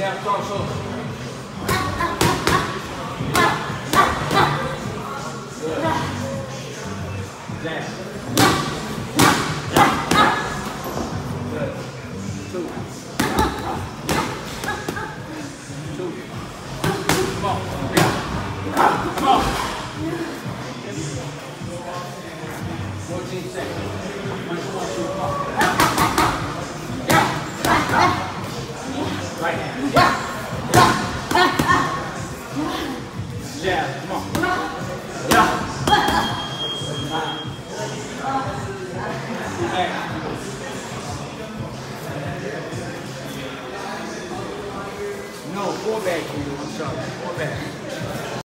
Down, cross over. Good. Down. Good. Two. No, four back, you. I'm sorry. Four back.